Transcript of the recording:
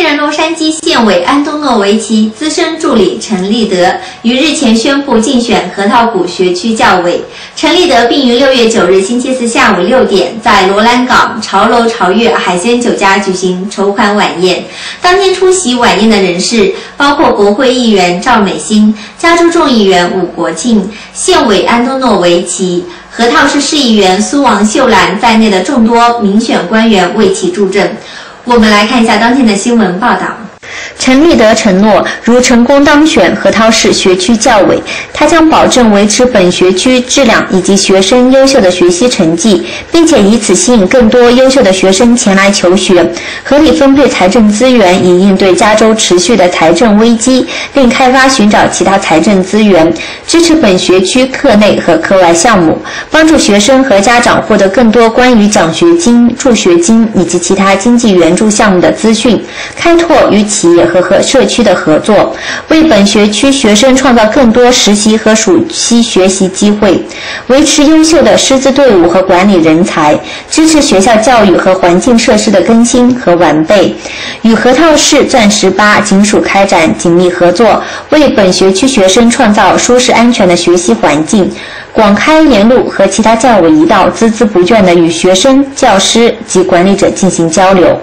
现任洛杉矶县委安东诺维奇资深助理陈立德于日前宣布竞选核桃谷学区教委。陈立德并于六月九日星期四下午六点在罗兰港潮楼潮悦海鲜酒家举行筹款晚宴。当天出席晚宴的人士包括国会议员赵美心、加州众议员武国庆、县委安东诺维奇。核桃市市议员苏王秀兰在内的众多民选官员为其助阵。我们来看一下当天的新闻报道。陈立德承诺，如成功当选核桃市学区教委，他将保证维持本学区质量以及学生优秀的学习成绩，并且以此吸引更多优秀的学生前来求学，合理分配财政资源以应对加州持续的财政危机，并开发寻找其他财政资源，支持本学区课内和课外项目，帮助学生和家长获得更多关于奖学金、助学金以及其他经济援助项目的资讯，开拓与企业。和和社区的合作，为本学区学生创造更多实习和暑期学习机会，维持优秀的师资队伍和管理人才，支持学校教育和环境设施的更新和完备，与核桃市钻石八警署开展紧密合作，为本学区学生创造舒适安全的学习环境，广开言路和其他教委一道孜孜不倦地与学生、教师及管理者进行交流。